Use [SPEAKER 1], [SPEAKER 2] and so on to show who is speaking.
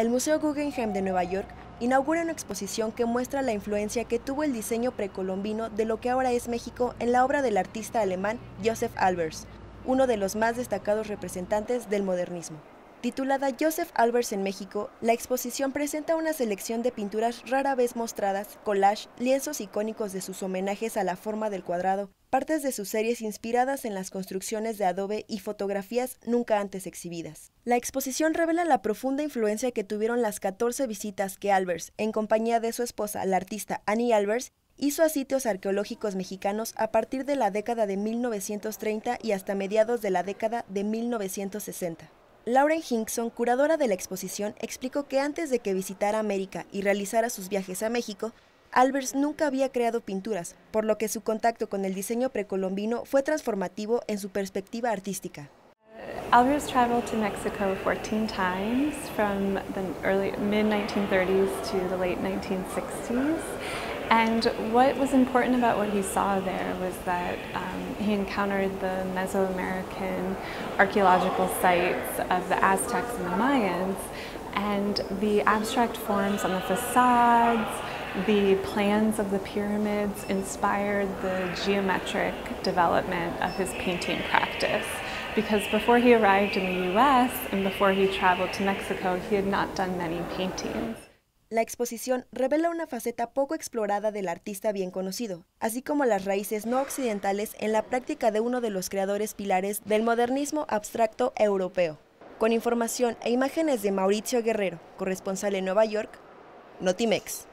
[SPEAKER 1] el Museo Guggenheim de Nueva York inaugura una exposición que muestra la influencia que tuvo el diseño precolombino de lo que ahora es México en la obra del artista alemán Joseph Albers, uno de los más destacados representantes del modernismo. Titulada Joseph Albers en México, la exposición presenta una selección de pinturas rara vez mostradas, collage, lienzos icónicos de sus homenajes a la forma del cuadrado, partes de sus series inspiradas en las construcciones de adobe y fotografías nunca antes exhibidas. La exposición revela la profunda influencia que tuvieron las 14 visitas que Albers, en compañía de su esposa, la artista Annie Albers, hizo a sitios arqueológicos mexicanos a partir de la década de 1930 y hasta mediados de la década de 1960. Lauren Hinkson, curadora de la exposición, explicó que antes de que visitara América y realizara sus viajes a México, Albers nunca había creado pinturas, por lo que su contacto con el diseño precolombino fue transformativo en su perspectiva artística.
[SPEAKER 2] Albers traveled to Mexico 14 times from the early mid 1930s to the late 1960s. And what was important about what he saw there was that um, he encountered the Mesoamerican archaeological sites of the Aztecs and the Mayans, and the abstract forms on the facades, the plans of the pyramids inspired the geometric development of his painting practice. Because before he arrived in the US and before he traveled to Mexico, he had not done many paintings.
[SPEAKER 1] La exposición revela una faceta poco explorada del artista bien conocido, así como las raíces no occidentales en la práctica de uno de los creadores pilares del modernismo abstracto europeo. Con información e imágenes de Mauricio Guerrero, corresponsal en Nueva York, Notimex.